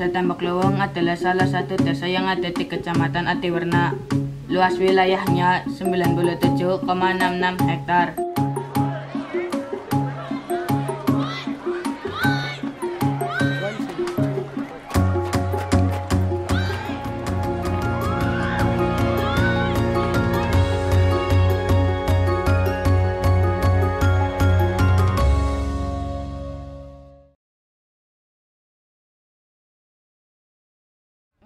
Desa Tembok Leweng adalah salah satu desa yang ada di Kecamatan Atiwerna. Luas wilayahnya 97,66 hektar.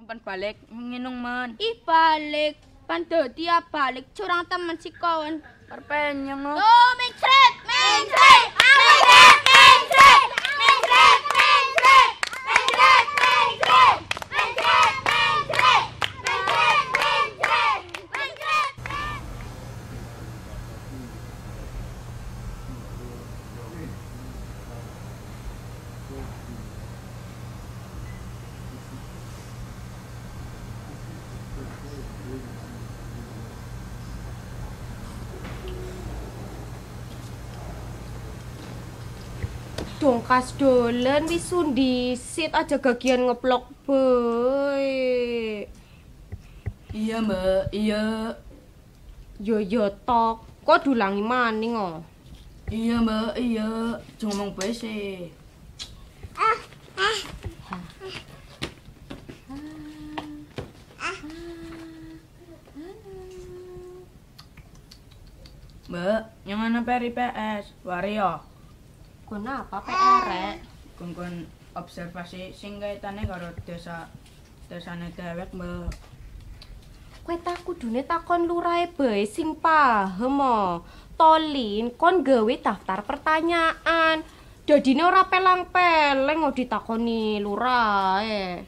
pan balik nginung men. Ih balik. Pan dodi balik curang temen si kawan. Perpenyeng lo. Oh, Tuh mencret mencret Dongkas dolen wis sundisit aja gagian ngeplok boy. Iya mbak, iya. Yo yo tok, kok dulangi maning oh. Iya mbak, iya. Cuma ngomong bae sih. Mbak, yang mana peri PS? Wario. Kenapa PR? rek? Kongkon observasi sing kaitane karo desa desane dewek, Mbak. Kowe tak kudune takon lurahe bae sing paham. Tolin kon gawe daftar pertanyaan. Dadine ora pelang-peleng oh ditakoni lurahe.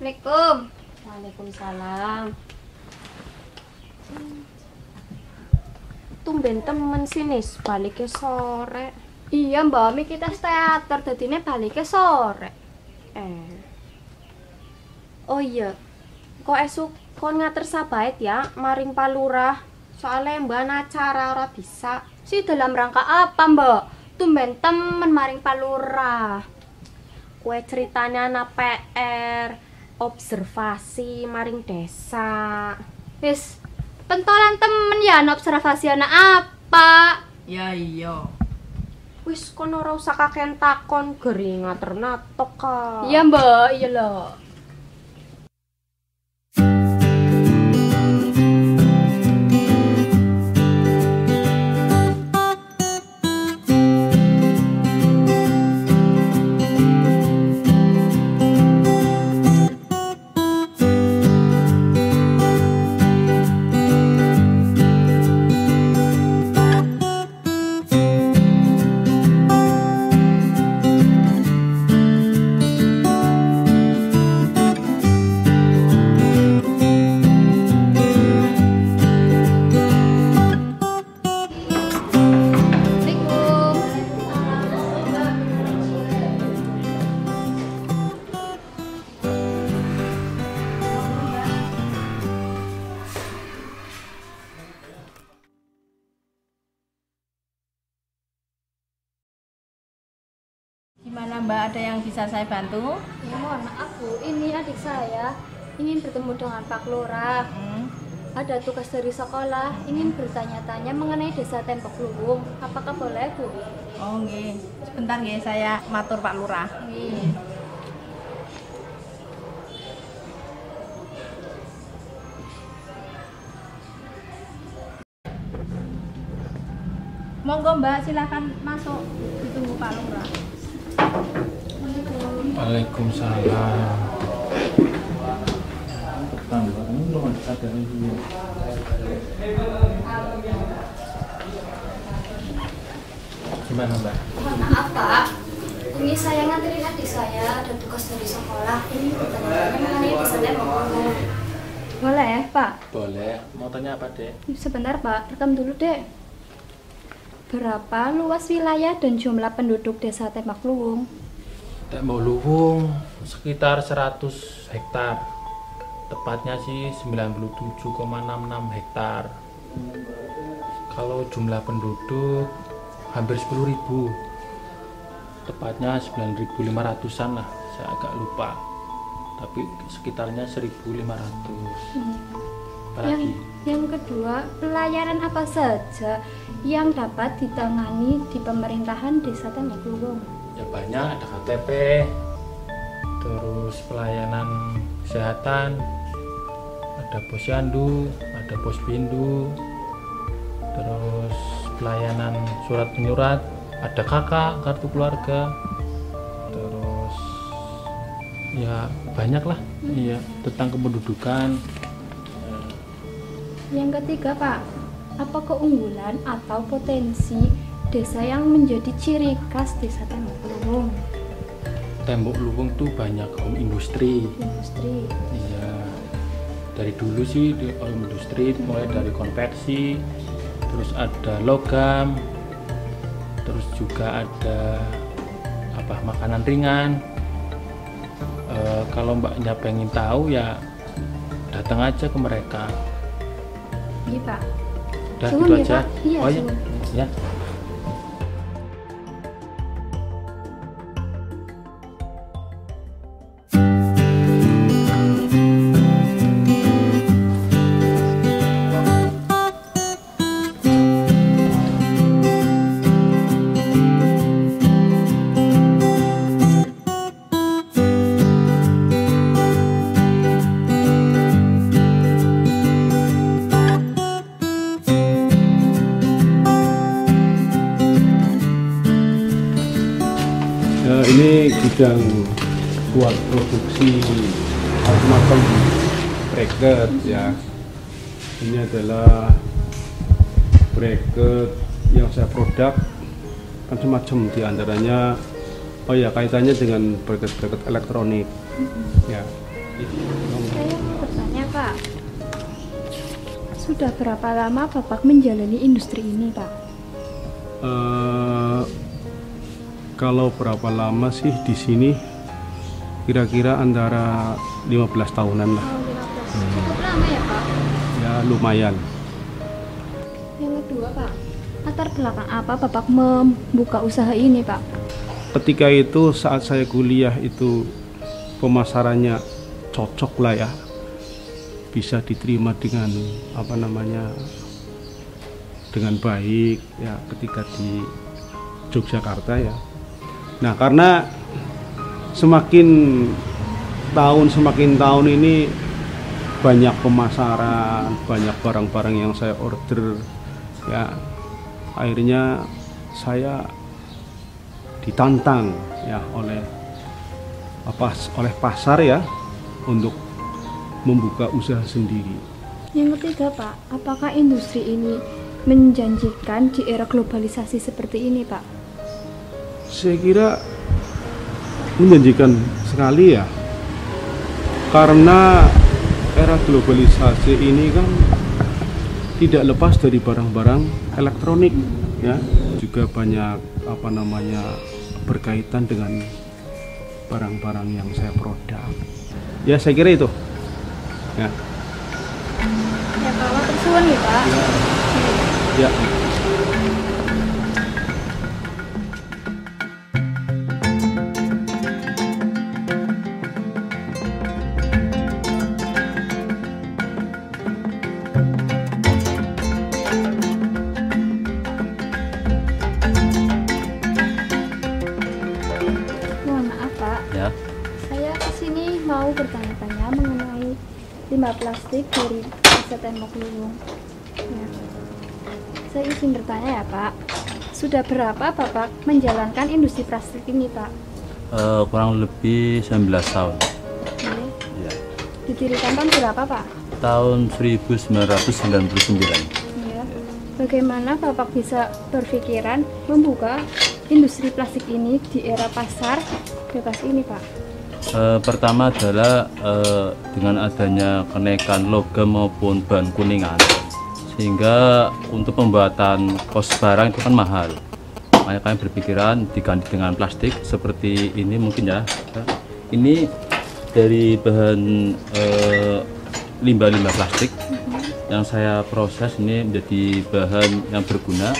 Assalamualaikum. Waalaikumsalam. Tumben temen sini balik ke sore. Iya mbak, mi kita teater, balik ke sore. Eh. Oh iya. Kok esuk kon ngater sabait ya maring palurah. Soalnya mbak acara ora bisa. Si dalam rangka apa mbak? Tumben temen maring palurah. Kue ceritanya anak PR, observasi maring desa. Wis, pentolan temen ya observasi anak apa? Ya iya. Wis kono ora usah kakean takon gering ngater natok ka. Iya mbak, iya loh. Bisa saya bantu? Ya mohon maaf bu, ini adik saya ingin bertemu dengan Pak Lurah. Hmm. Ada tugas dari sekolah, ingin bertanya-tanya mengenai desa Tembok Luwung. Apakah boleh bu? Oh nggih. Sebentar nggih saya matur Pak Lurah. Iya. Monggo Mbak, silakan masuk. Ditunggu Pak Lurah. Waalaikumsalam. Gimana mbak? Maaf pak, ini saya nganterin adik saya ada tugas dari sekolah. Ini desa Tembok Luwung. Boleh ya pak? Boleh. Mau tanya apa dek? Sebentar pak, rekam dulu deh. Berapa luas wilayah dan jumlah penduduk desa Tembak Luwung? Tembok Luwung sekitar 100 hektar. Tepatnya sih 97,66 hektar. Kalau jumlah penduduk hampir 10.000. Tepatnya 9.500-an lah. saya agak lupa tapi sekitarnya 1500 apalagi Yang, yang kedua, pelayanan apa saja yang dapat ditangani di pemerintahan Desa Luwung? Ya banyak ada KTP terus pelayanan kesehatan ada posyandu ada pos bindu terus pelayanan surat menyurat ada kakak kartu keluarga terus ya banyak lah. Iya tentang kependudukan. Yang ketiga, Pak, apa keunggulan atau potensi desa yang menjadi ciri khas Desa Tembok Luwung? tembok luwung tuh banyak home industri Industri. Iya. Dari dulu sih di home industri mulai dari konveksi, terus ada logam, terus juga ada apa makanan ringan. Eh, kalau mbaknya pengen tahu ya datang aja ke mereka. Iya, Pak. Udah gitu ya, aja. Pak. Iya, oh ya, suwun. ya. Ya, gudang buat produksi macam bracket ya. Ini adalah bracket yang saya produk macam-macam di antaranya oh ya kaitannya dengan bracket-bracket elektronik ya. Saya mau bertanya, Pak. Sudah berapa lama Bapak menjalani industri ini, Pak? Eh, kalau berapa lama sih di sini? Kira-kira antara 15 tahunan lah. Cukup lama ya, Pak? Ya lumayan. Yang kedua, Pak. Latar belakang apa Bapak membuka usaha ini, Pak? ketika itu saat saya kuliah itu pemasarannya cocok lah ya bisa diterima dengan apa namanya dengan baik ya ketika di Yogyakarta ya nah karena semakin tahun semakin tahun ini banyak pemasaran banyak barang-barang yang saya order ya akhirnya saya ditantang ya oleh apa oleh pasar ya untuk membuka usaha sendiri. Yang ketiga, Pak, apakah industri ini menjanjikan di era globalisasi seperti ini, Pak? Saya kira menjanjikan sekali ya. Karena era globalisasi ini kan tidak lepas dari barang-barang elektronik ya. Juga banyak apa namanya berkaitan dengan barang-barang yang saya produk. Ya, saya kira itu. Ya. Ya, matur suwun ya, Pak. Ya. Mohon limbah plastik dari desa Tembok Luwung. Ya. Saya izin bertanya ya, Pak. Sudah berapa Bapak menjalankan industri plastik ini, Pak? Eh, kurang lebih 19 tahun. Ya. Didirikan tahun berapa, Pak? Tahun 1999. Ya. Bagaimana Bapak bisa berpikiran membuka industri plastik ini di era pasar bebas ini, Pak? Eh, pertama adalah eh, dengan adanya kenaikan logam maupun bahan kuningan, sehingga untuk pembuatan kos barang itu kan mahal. Makanya kami berpikiran diganti dengan plastik seperti ini mungkin ya. Ini dari bahan eh, limbah-limbah plastik yang saya proses ini menjadi bahan yang berguna.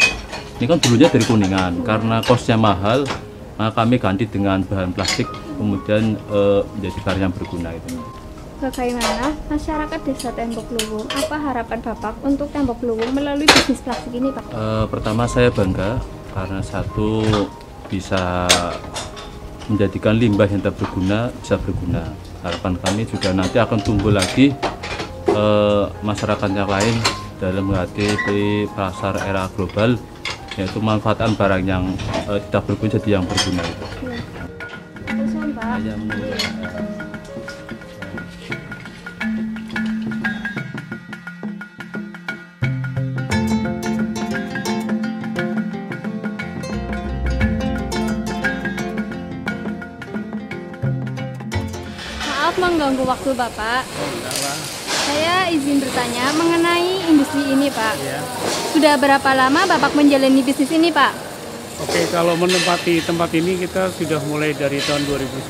Ini kan dulunya dari kuningan, karena kosnya mahal, maka kami ganti dengan bahan plastik kemudian eh, menjadi barang yang berguna itu. Bagaimana masyarakat desa Tembok Luwung? Apa harapan Bapak untuk Tembok Luwung melalui bisnis plastik ini, Pak? Eh, pertama saya bangga karena satu bisa menjadikan limbah yang tak berguna bisa berguna. Harapan kami juga nanti akan tumbuh lagi eh, masyarakat yang lain dalam menghadapi pasar era global yaitu manfaatkan barang yang eh, tidak berguna jadi yang berguna menurut, eh, Maaf mengganggu waktu Bapak. Saya izin bertanya mengenai industri ini, Pak. Sudah berapa lama Bapak menjalani bisnis ini, Pak? Oke, kalau menempati tempat ini kita sudah mulai dari tahun 2001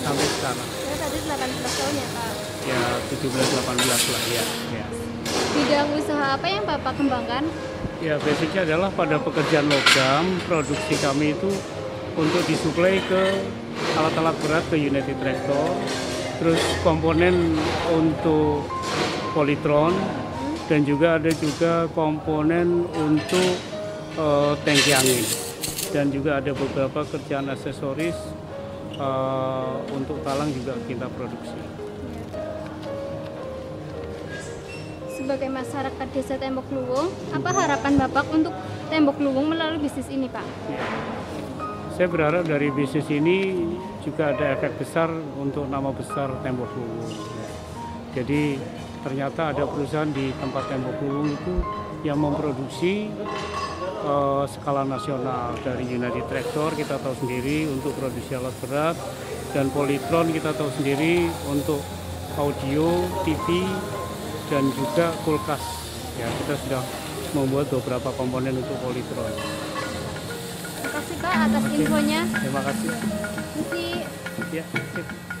sampai sekarang. Saya tadi 18 tahun ya, Pak. Ya 17-18 lah ya. ya. Bidang usaha apa yang Bapak kembangkan? Ya basicnya adalah pada pekerjaan logam, produksi kami itu untuk disuplai ke alat-alat berat ke United Tractor, terus komponen untuk Polytron, dan juga ada juga komponen untuk eh, tangki angin. Dan juga ada beberapa kerjaan aksesoris eh, untuk talang juga kita produksi. Sebagai masyarakat desa Tembok Luwung, apa harapan Bapak untuk Tembok Luwung melalui bisnis ini, Pak? Saya berharap dari bisnis ini juga ada efek besar untuk nama besar Tembok Luwung. Jadi ternyata ada perusahaan di tempat Tembok Luwung itu yang memproduksi eh, skala nasional dari United Tractor kita tahu sendiri untuk produksi alat berat dan Polytron kita tahu sendiri untuk audio, TV dan juga kulkas. Ya kita sudah membuat beberapa komponen untuk Polytron. Terima kasih, Pak, atas infonya. Terima kasih. Misi Ya, sip.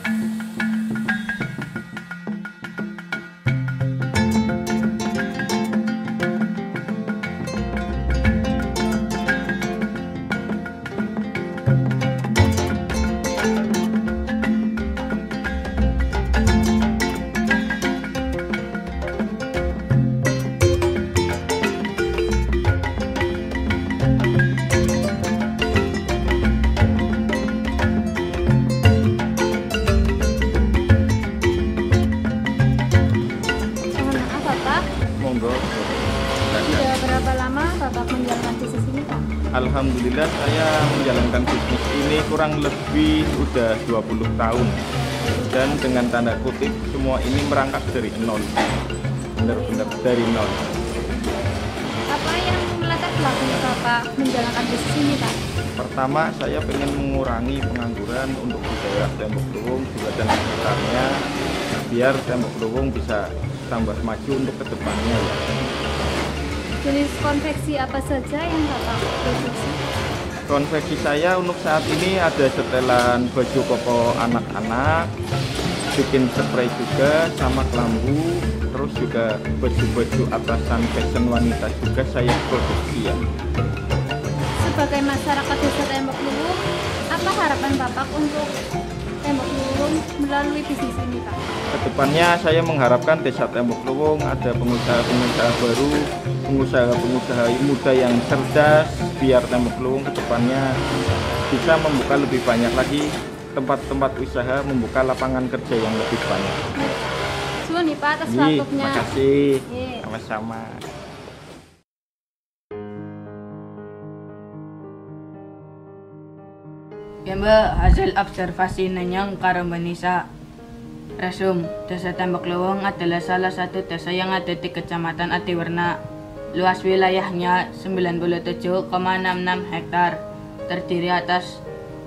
Sudah berapa lama Bapak menjalankan bisnis ini Pak? Alhamdulillah saya menjalankan bisnis ini kurang lebih sudah 20 tahun. Dan dengan tanda kutip semua ini merangkak dari nol. Benar-benar dari nol. Apa yang melatar belakang Bapak menjalankan bisnis ini Pak? pertama saya ingin mengurangi pengangguran untuk di daerah Tembok Luwung juga dan sekitarnya biar Tembok Luwung bisa tambah maju untuk ke depannya ya Jenis konveksi apa saja yang Bapak produksi? konveksi saya untuk saat ini ada setelan baju koko anak-anak bikin spray juga sama kelambu terus juga baju-baju atasan fashion wanita juga saya produksi ya Sebagai masyarakat desa Tembok Luwung, apa harapan Bapak untuk melalui bisnis ini Pak? ke depannya saya mengharapkan desa Tembok Luwung ada pengusaha-pengusaha baru pengusaha-pengusaha muda yang cerdas biar Tembok Luwung ke depannya bisa membuka lebih banyak lagi tempat-tempat usaha membuka lapangan kerja yang lebih banyak Suwun nih Pak atas Iya, waktunya. makasih. Iya. Sama-sama. Yamba hasil observasi nanyang Karambanisa. Resum, Desa Tembok Lewong adalah salah satu desa yang ada di Kecamatan Atiwarna. Luas wilayahnya 97,66 hektar, terdiri atas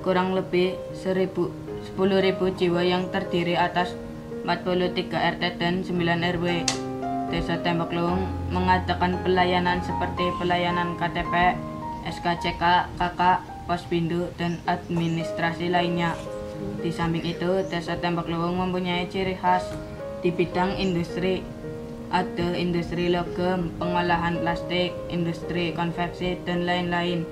kurang lebih 1000 10.000 jiwa yang terdiri atas 43 RT dan 9 RW. Desa Tembok Lewong mengadakan pelayanan seperti pelayanan KTP, SKCK, KK, Pospindu, dan administrasi lainnya. Di samping itu, Desa Tembok Lewong mempunyai ciri khas di bidang industri. Ada industri logam, pengolahan plastik, industri konveksi, dan lain-lain.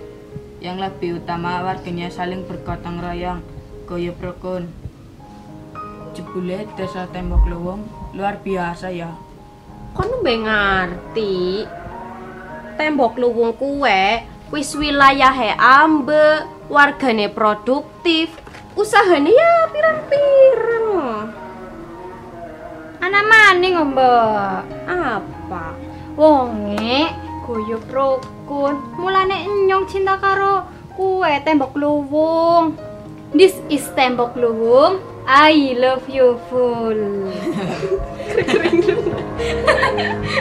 Yang lebih utama warganya saling bergotong royong, guyup rukun. Jebule desa Tembok Luwung luar biasa ya. Kon mbek ngerti. Tembok luwung kuwe wis wilayahe ambe, wargane produktif, usahane ya pirang-pirang. Ana maning mbak. Apa? Wonge guyub rukun. Mulane nyong cinta karo kue tembok luwung. This is tembok luwung. I love you full.